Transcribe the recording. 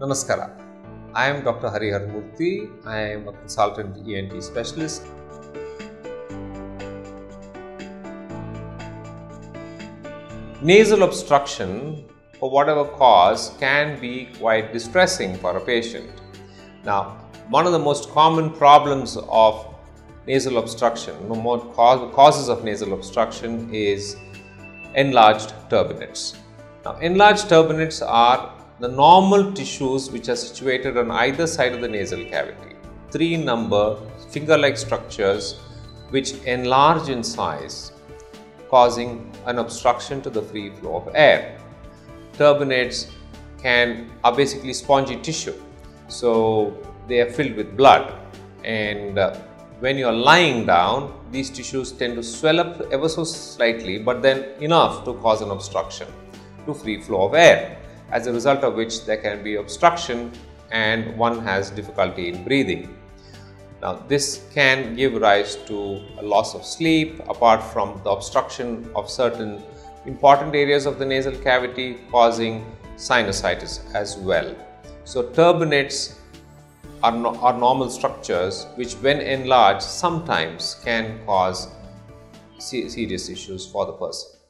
Namaskara. I am Dr. Harihar Murthy. I am a consultant ENT specialist. Nasal obstruction, for whatever cause, can be quite distressing for a patient. Now, one of the most common problems of nasal obstruction, more causes of nasal obstruction is enlarged turbinates. Now, enlarged turbinates are the normal tissues which are situated on either side of the nasal cavity. Three number finger-like structures which enlarge in size causing an obstruction to the free flow of air. Turbinates can are basically spongy tissue so they are filled with blood and uh, when you are lying down these tissues tend to swell up ever so slightly but then enough to cause an obstruction to free flow of air as a result of which there can be obstruction and one has difficulty in breathing. Now, this can give rise to a loss of sleep apart from the obstruction of certain important areas of the nasal cavity causing sinusitis as well. So, turbinates are, no, are normal structures which when enlarged sometimes can cause serious issues for the person.